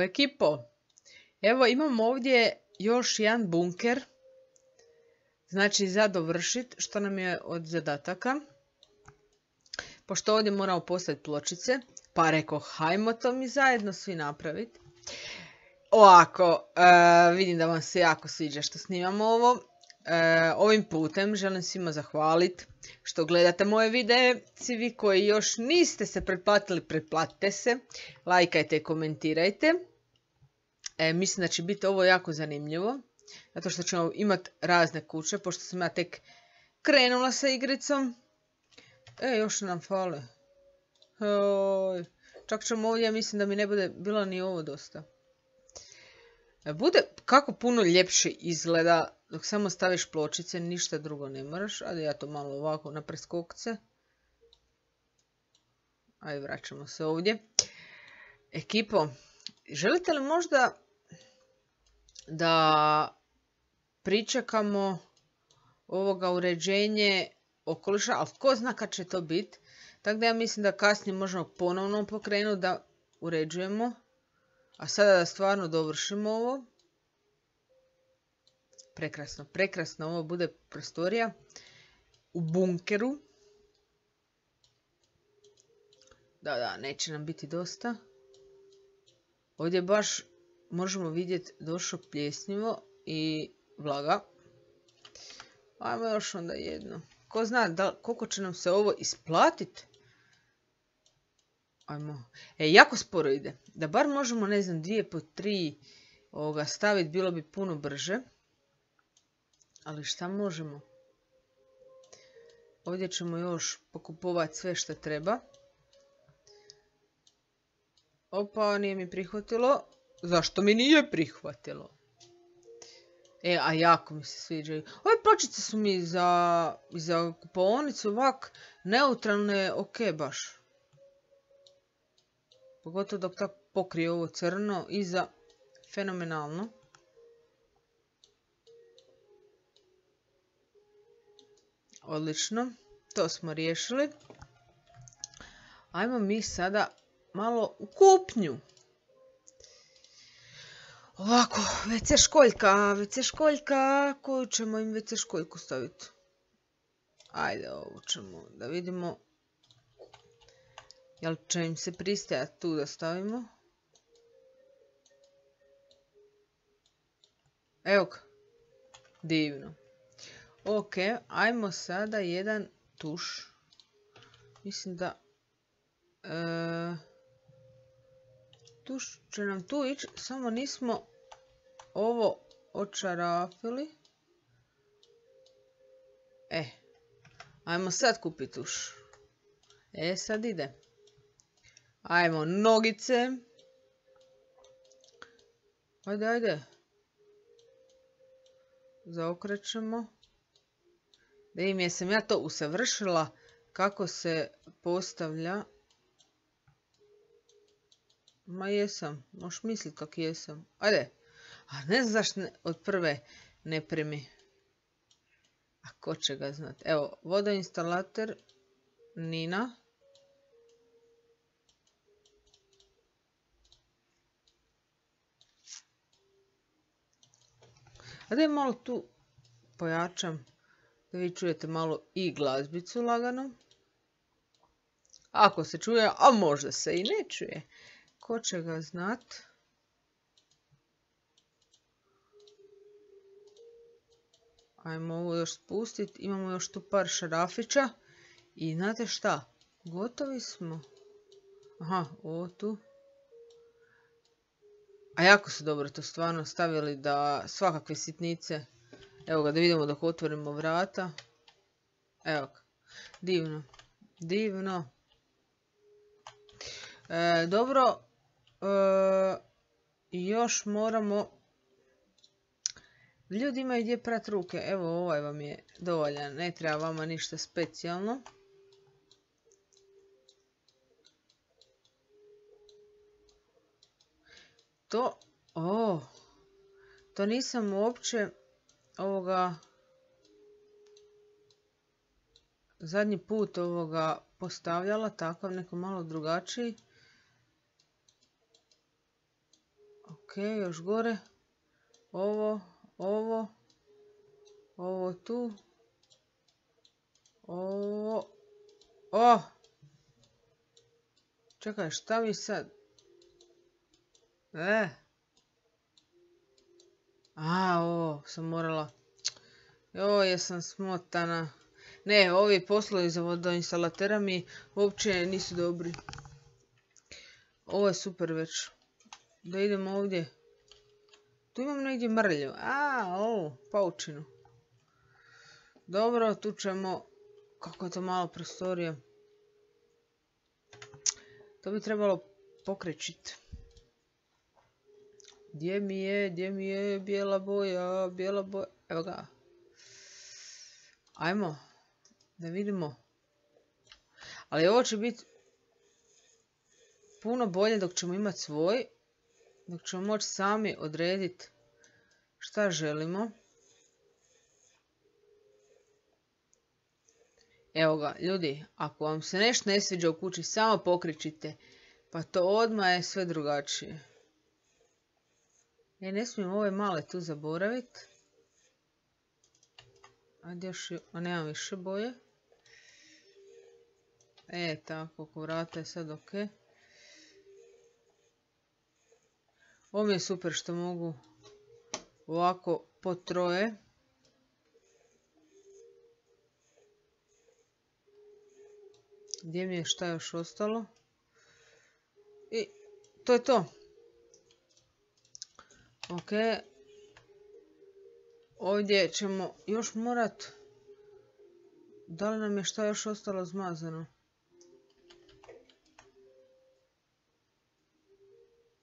Ekipo, ekipo. Evo imam ovdje još jedan bunker. Znači za dovršit, što nam je od zadataka. Pošto ovdje moramo postaviti pločice. Pa reko, hajmo to mi zajedno svi napraviti. Ovako, e, vidim da vam se jako sviđa što snimamo ovo. E, ovim putem želim svima zahvaliti što gledate moje videe. Svi vi koji još niste se pretplatili, pretplatite se. Lajkajte i komentirajte. E, mislim da će biti ovo jako zanimljivo. Zato što ćemo imati razne kuće, pošto sam ja tek krenula sa igricom. E, još nam fale. čak ćemo ovdje, mislim da mi ne bude bilo ni ovo dosta. E, bude kako puno ljepše izgleda dok samo staviš pločice, ništa drugo ne moraš. Ajde ja to malo ovako na preskokce. Ajde vraćamo se ovdje. Ekipo, želite li možda da pričekamo ovoga uređenje okoliša, ali tko zna kad će to biti. Tako da ja mislim da kasnije možemo ponovno pokrenuti da uređujemo. A sada da stvarno dovršimo ovo. Prekrasno, prekrasno. Ovo bude prostorija u bunkeru. Da, da, neće nam biti dosta. Ovdje baš možemo vidjeti došlo pljesnivo i vlaga. Ajmo još onda jedno. Ko zna da, koliko će nam se ovo isplatiti? Ajmo. E, jako sporo ide. Da bar možemo, ne znam, dvije po tri ovoga, staviti, bilo bi puno brže. Ali šta možemo? Ovdje ćemo još pokupovati sve što treba. Opa, nije mi prihvatilo. Zašto mi nije prihvatilo? E, a jako mi se sviđaju. Ove pločice su mi za, za kupovnicu ovak neutralne, ok baš. Pogotovo dok tako pokrije ovo crno i za fenomenalno. Odlično, to smo riješili. Ajmo mi sada malo u kupnju. Ovako, WC školjka, WC školjka, koju ćemo im WC školjku staviti? Ajde, ovu ćemo da vidimo. Jel će im se pristajati tu da stavimo? Evo ga. Divno. Ok, ajmo sada jedan tuš. Mislim da... E, tu će nam tu ići, samo nismo ovo očarafili. E, ajmo sad kupiti tuš. E, sad ide. Ajmo nogice. Ajde, ajde. Zaokrećemo. Da im jesam ja to usavršila kako se postavlja Ma jesam, možeš mislit kak jesam. Ajde, a ne znam zašto od prve ne primi. A ko će ga znati? Evo, vodoinstalater Nina. A da je malo tu pojačam vi čujete malo i glazbicu lagano. Ako se čuje, a možda se i ne čuje. Ko će ga znat? Ajmo ovo još spustiti. Imamo još tu par šarafića. I znate šta? Gotovi smo. Aha, ovo tu. A jako su dobro to stvarno stavili da svakakve sitnice. Evo ga da vidimo dok otvorimo vrata. Evo ga. Divno. Divno. E, dobro, E, još moramo... Ljudi imaju gdje prat ruke. Evo ovaj vam je dovoljan. Ne treba vama ništa specijalno. To... O, to nisam uopće ovoga... Zadnji put ovoga postavljala takav neko malo drugačiji. Ok, još gore. Ovo, ovo. Ovo tu. Ovo. O! Čekaj, šta mi sad? E. A, ovo sam morala. Joj, jesam smotana. Ne, ovi poslovi za vodoinstalatera mi uopće nisu dobri. Ovo je super već. Da idemo ovdje. Tu imam negdje mrlju. A, ovo, paučinu. Dobro, tu ćemo... Kako je to malo prostorije. To bi trebalo pokrećit. Gdje mi je, gdje mi je bijela boja, bijela boja. Evo ga. Ajmo. Da vidimo. Ali ovo će biti puno bolje dok ćemo imati svoj. Dok ćemo moći sami odrediti šta želimo. Evo ga, ljudi, ako vam se nešto ne sviđa u kući, samo pokričite. Pa to odmah je sve drugačije. E, ne smijem ove male tu zaboraviti. Ajde još, a nemam više boje. E, tako, oko vrata je sad ok. Ovo mi je super što mogu ovako po troje. Gdje mi je šta još ostalo? I to je to. Ok. Ovdje ćemo još morat... Da li nam je šta još ostalo zmazano?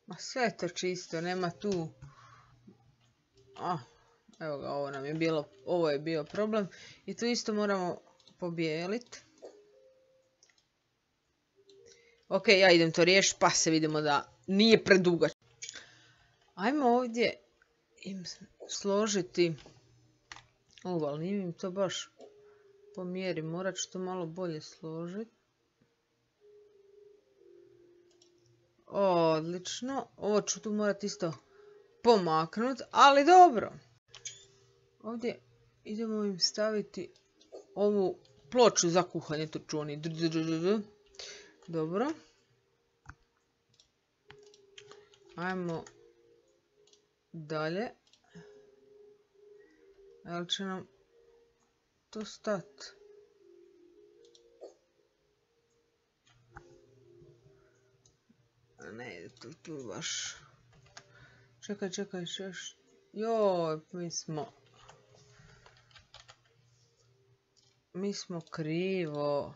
Ma sve je to čisto, nema tu... A, evo ga, ovo nam je bilo, ovo je bio problem. I tu isto moramo pobijeliti. Ok, ja idem to riješiti, pa se vidimo da nije preduga. Ajmo ovdje im složiti ovo, ali nije im to baš po mjeri. Morat ću to malo bolje složiti. Odlično. Ovo ću tu morat isto pomaknut, ali dobro. Ovdje idemo im staviti ovu ploču za kuhanje turčuni. Dobro. Ajmo dalje. Ali će nam to stati? Ne, tu, tu baš. Čekaj, čekaj, još. Joj, mi smo... Mi smo krivo.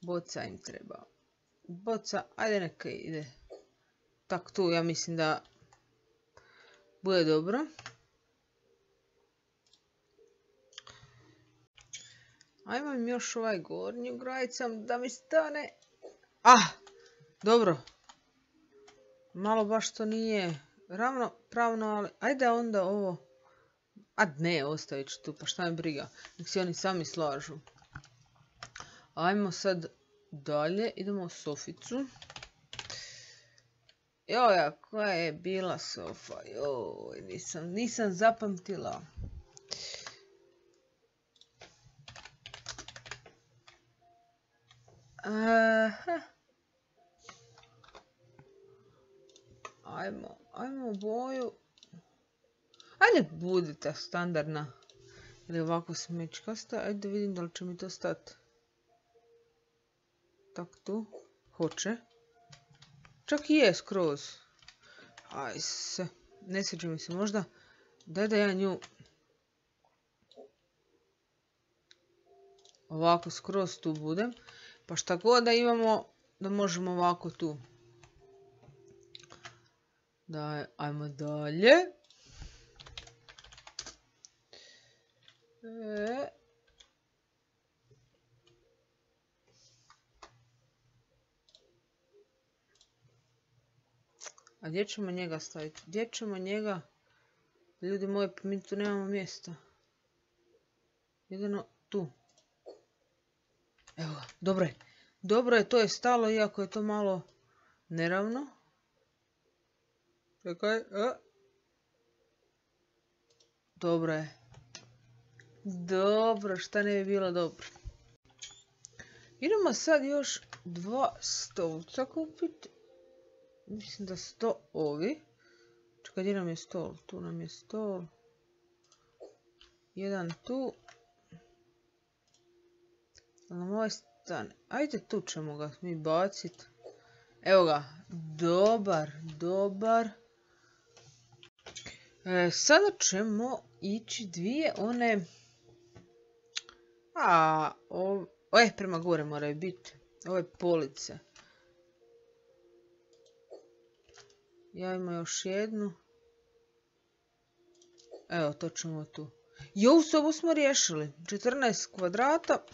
Boca im treba. Boca, ajde neka ide. Tak tu, ja mislim da bude dobro. Ajmo im još ovaj gornji grajcam da mi stane. Ah, dobro. Malo baš to nije ravno pravno, ali ajde onda ovo. A ne, ostavit ću tu, pa šta mi briga. Nek si oni sami slažu. Ajmo sad dalje, idemo u soficu. Joj, koja je bila sofa, joj, nisam, nisam zapamtila. Ajmo, ajmo boju. Ajde budite standardna. Ili ovako smečkasta. Ajde vidim da li će mi to stati. Tak tu. Hoće. Čak i je skroz. Aj se. Ne sviđa mi se možda. Daj da ja nju... Ovako skroz tu budem. Pa šta god da imamo, da možemo ovako tu. Da, ajmo dalje. E. A gdje ćemo njega staviti? Gdje ćemo njega? Ljudi moji, mi tu nemamo mjesta. Jedino tu. Evo ga, dobro je. Dobro je, to je stalo, iako je to malo neravno. Čekaj, Dobro je. Dobro, šta ne bi bilo dobro. Idemo sad još dva stolca kupiti. Mislim da sto ovi. Čekaj, gdje nam je stol? Tu nam je stol. Jedan tu. Na moj stan. Ajde tu ćemo ga mi bacit. Evo ga. Dobar, dobar. E, sada ćemo ići dvije one... A, ove prema gore moraju biti. Ove police. Ja imam još jednu. Evo, to ćemo tu. I ovu smo riješili. 14 kvadrata.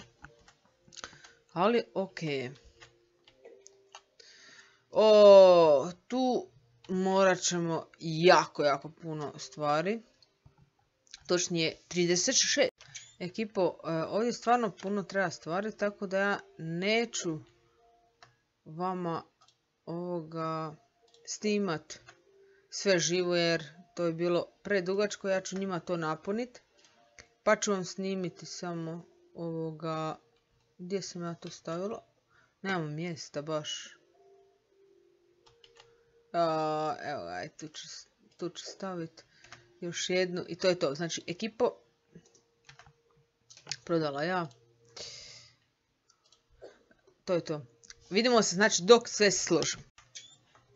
Ali, ok. O, tu morat ćemo jako, jako puno stvari. Točnije, 36. Ekipo, e, ovdje stvarno puno treba stvari, tako da ja neću vama ovoga snimat sve živo jer to je bilo predugačko, ja ću njima to napuniti. Pa ću vam snimiti samo ovoga, gdje sam ja to stavila? Nemamo mjesta baš. evo aj, tu ću, tu ću staviti još jednu i to je to. Znači, ekipo prodala ja. To je to. Vidimo se znači dok sve složim.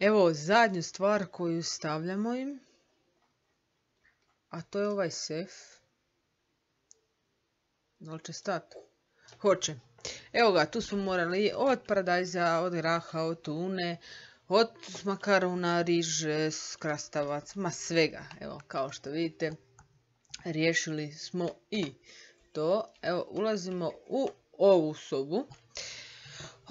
Evo zadnju stvar koju stavljamo im. A to je ovaj sef. Da li će stati? Hoće. Evo ga, tu smo morali od paradajza, od raha, od tune, od makaruna, riže, krastavac, ma svega. Evo, kao što vidite, riješili smo i to. Evo, ulazimo u ovu sobu.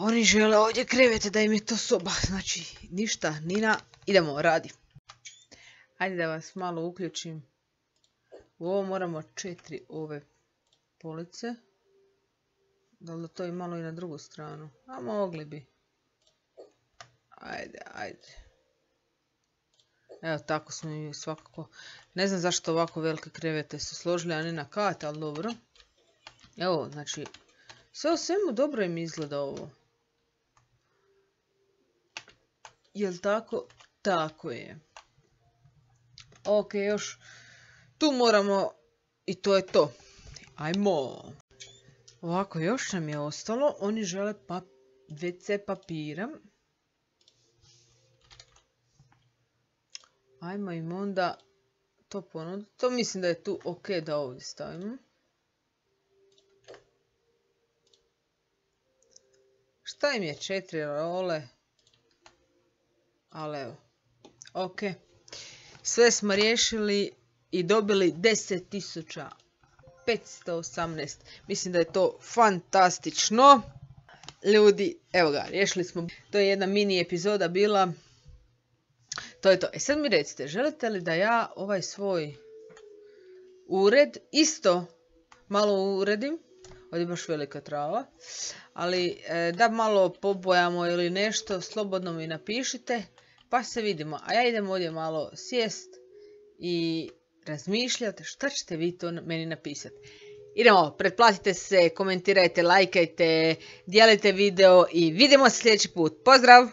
Oni žele ovdje krevete da im je to soba. Znači, ništa, Nina, idemo, radi. Hajde da vas malo uključim. U ovo moramo četiri ove police. Da li to i malo i na drugu stranu? A mogli bi. Ajde, ajde. Evo, tako smo i svakako. Ne znam zašto ovako velike krevete su složili, a ne na kat, ali dobro. Evo, znači, sve o svemu dobro im izgleda ovo. Jel tako? Tako je. Ok, još tu moramo i to je to. Ajmo. Ovako, još nam je ostalo. Oni žele WC papira. Ajmo im onda to ponuditi. To mislim da je tu ok da ovdje stavimo. Šta im je četiri role? Ali evo. Ok. Sve smo riješili i dobili 10.518. Mislim da je to fantastično. Ljudi, evo ga, riješili smo. To je jedna mini epizoda bila. To je to. E sad mi recite, želite li da ja ovaj svoj ured isto malo uredim? Ovdje je baš velika trava. Ali e, da malo pobojamo ili nešto, slobodno mi napišite. Pa se vidimo. A ja idem ovdje malo sjest i razmišljati šta ćete vi to meni napisati. Idemo, pretplatite se, komentirajte, lajkajte, dijelite video i vidimo se sljedeći put. Pozdrav!